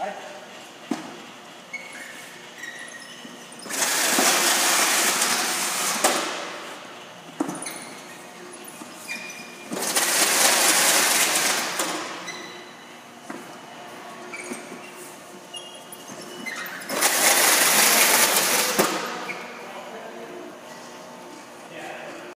Right?